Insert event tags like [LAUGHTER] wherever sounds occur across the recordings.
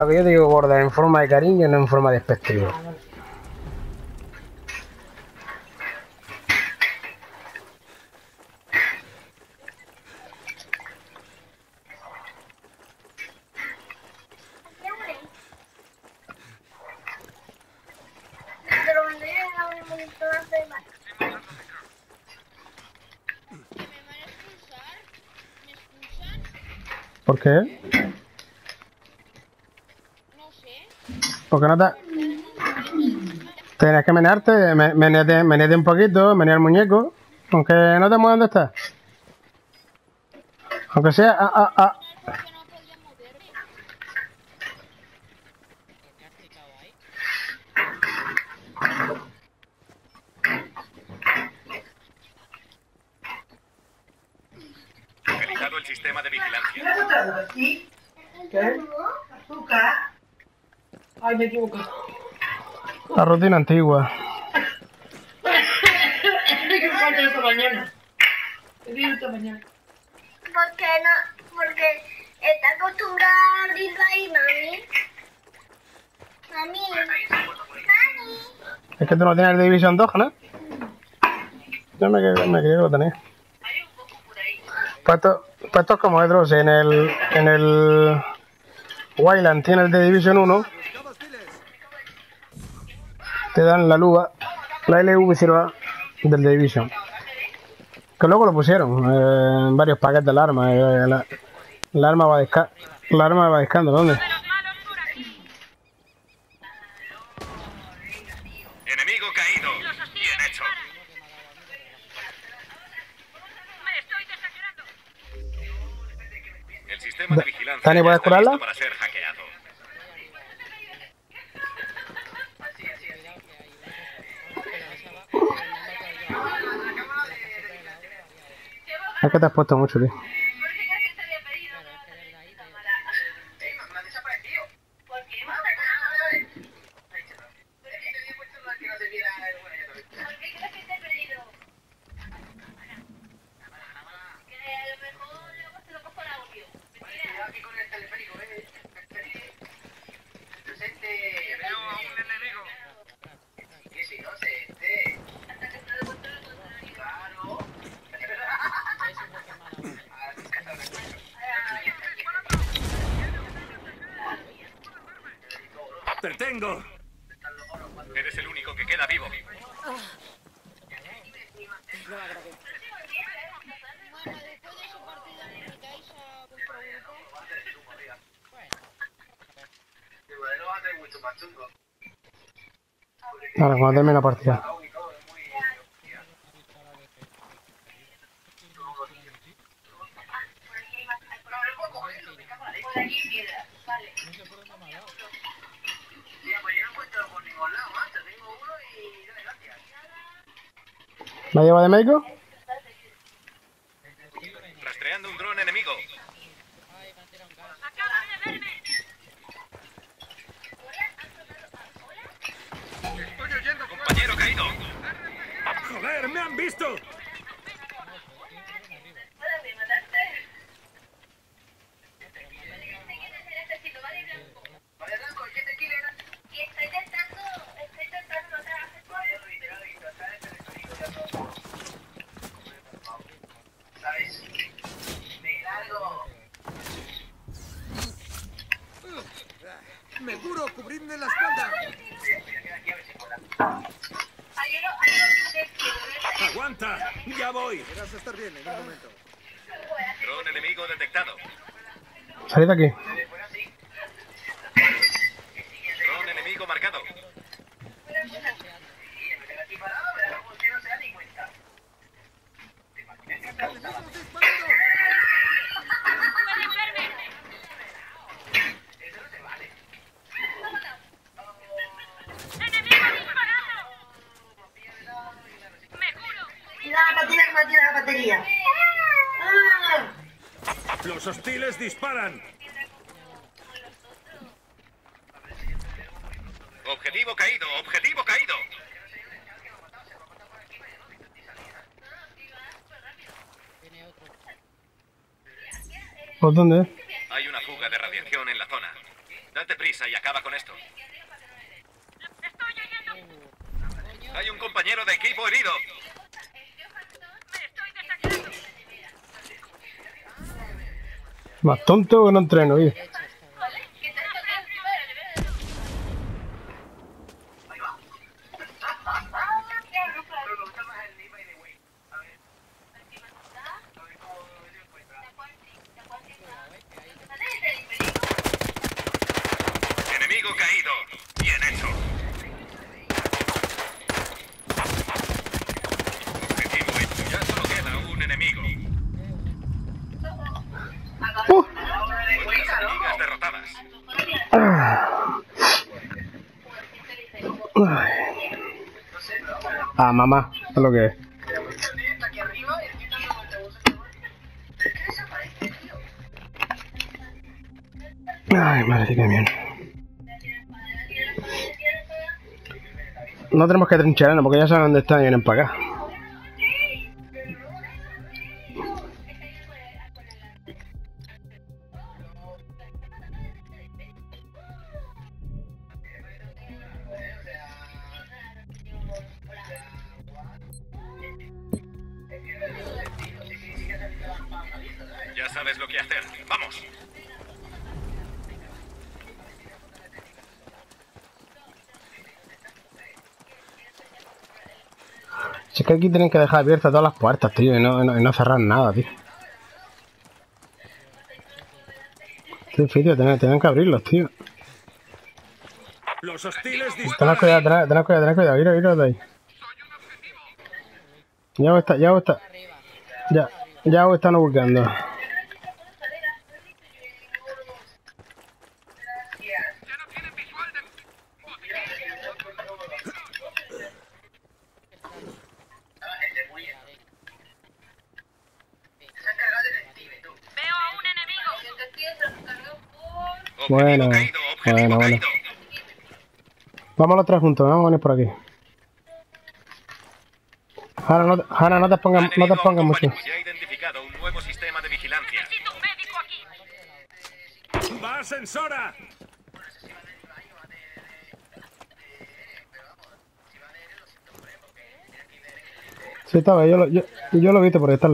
Lo que yo digo gorda en forma de cariño, no en forma de despectivo. Te lo vendré a un monitor de más. ¿Me van a expulsar? ¿Me expulsan? ¿Por qué? No sé. Porque no te... Tienes que menearte, me- un poquito, menea el muñeco. Aunque no te muevas donde estás. Aunque sea... Ah, ah, ah. ¿Qué le ha gustado así? ¿Qué? Azúcar. Ay, me equivoco. La rutina antigua. ¿Qué me falta esta mañana? ¿Qué vi esta mañana? Porque no, porque está acostumbrada a abrirlo ahí, mami. Mami. Mami. Es que tú no tienes el Division 2, ¿no? Yo me, me quería que lo tenés. Pues esto, pues esto es como el Dross. En el, en el Wayland tiene el de Division 1. Te dan la LUA, la LV sirva del The Division. Que luego lo pusieron eh, en varios paquetes del arma. eh, la, la arma va desca la arma va descando, ¿dónde? Enemigo caído. Bien hecho. El sistema de vigilancia Tani, ¿puedes curarla? listo para ser hackeado. Es que te has ¡Te tengo! Eres el único que queda vivo. Bueno, después de esa partida me invitáis a vuestro grupo. Ahora, cuando termine la partida. De médico? Rastreando un dron enemigo. Compañero caído. ¡Joder, me han visto! Y estoy intentando, estoy intentando otra Me curo, cubridme la espalda. ¡Aguanta! ¡Ya voy! Verás estar bien en un momento. Dron enemigo detectado. Salid aquí. Dron enemigo marcado. Tira la batería, la. Ah. ¡Los hostiles disparan! Objetivo caído, objetivo caído. ¿Por dónde? Hay una fuga de radiación en la zona. Date prisa y acaba con esto. Hay un compañero de equipo herido. Más tonto que no entreno, oye. Enemigo caído. Bien hecho. Objetivo hecho. Ya solo queda un enemigo. Uh. Otras enemigas derrotadas. Ah, mamá, es lo que es. Ay, madre de camión. No tenemos que trincherarnos porque ya saben dónde están y vienen para acá. Si es que aquí tienen que dejar abiertas todas las puertas, tío, y no, y no, y no cerrar nada, tío. Este edificio tienen, tienen que abrirlos, tío. Los hostiles Tened cuidado, tened, tened cuidado, tened cuidado, iros, iros de ahí. Ya está, ya está. Ya, ya os están buscando. Objetivo Bueno, caído. Objetivo bueno, bueno. Vamos los tres juntos, vamos a venir por aquí. Ahora no, te- ahora no te pongas, no te un pongas mucho. Ya identificado un nuevo sistema de vigilancia. ¡Va, Sensora! Sí, estaba, yo lo, yo, yo lo he visto porque está en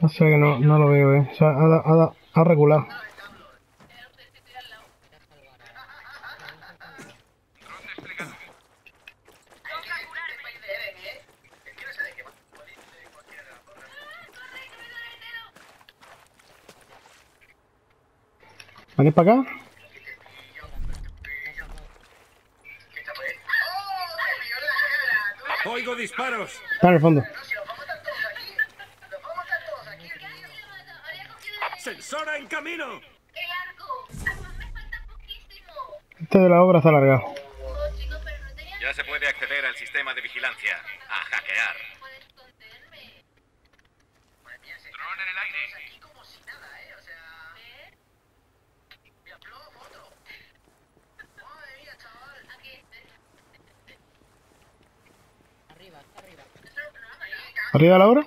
No sé, que no, no lo veo, eh. O sea, ha, da- ha regulado. ¿Venís para acá? Oigo disparos. Está en el fondo. ¡Sensora en camino! ¡El arco! ¡Me falta poquísimo! Este de la obra está alargado. Chicos, pero no tenía Ya se puede acceder al sistema de vigilancia. A hackear. Dron en el aire. ¿Arriba la obra?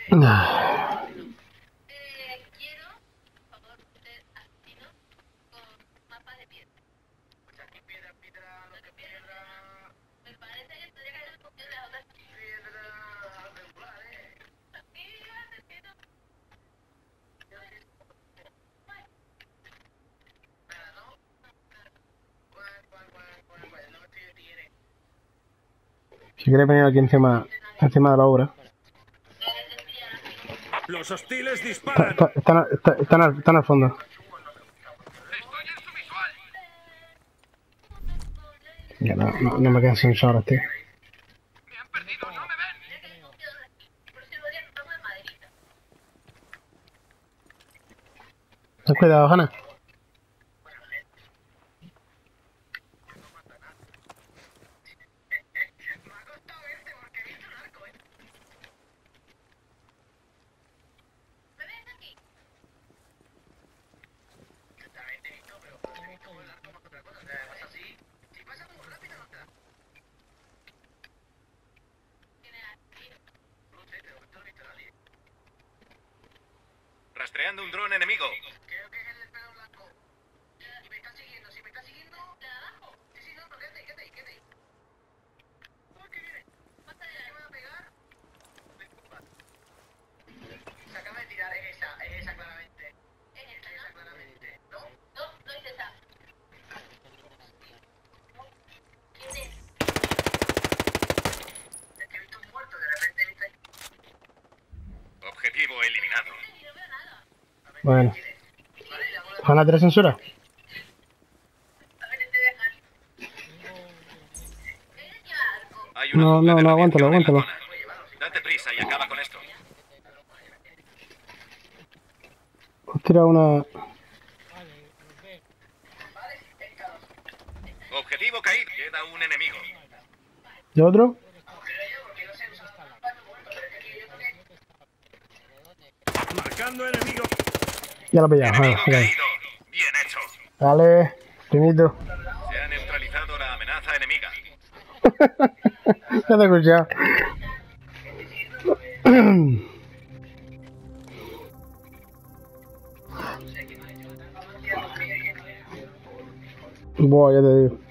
Si quieres venir aquí encima, encima de la obra. Los hostiles Está- disparan. está- están, a- está- están al- están al fondo. Estoy en su visual. Ya no, no, no me quedan sensores, tío. Me han perdido, no me ven. Ten cuidado, Hanna. Me ha costado verte porque he visto un arco, ¿eh? ¿Me ves aquí? Exactamente, he visto, pero he visto el arco más que otra cosa. O sea, pasa así. Si pasa muy rápido, no está. Tiene aquí. No sé, pero esto no he visto a nadie. Un dron enemigo. Creo que es el del pelo blanco. Y me está siguiendo. Si me está siguiendo, ¿De abajo? sí, sí, no, no, quédate ahí, quédate ahí, quédate ahí. Uy, que viene. Pasa de ¿Qué ahí. me va a pegar? Disculpa. Se acaba de tirar, es esa, es esa claramente. Es Es esta, esa ¿no? claramente. ¿No? No, no es esa. ¿Quién es? Es que he visto un muerto, de repente he visto ahí. Objetivo eliminado. Y no veo nada. Bueno. Vale, ya vuelvo Hanna, ¿tienes censura? A ver si te dejan. ¿Quieres llevar arco? Hay una No, no, no, aguántalo, aguántalo. Date prisa y acaba con esto. Os tira una. Objetivo caído. Queda un enemigo. ¿De otro? Marcando enemigo. Ya lo he pillado. Vale. Bien hecho. Dale, primito. Se ha neutralizado la amenaza enemiga. [LAUGHS] ya te he escuchado. [CLEARS THROAT] Buah, ya te digo.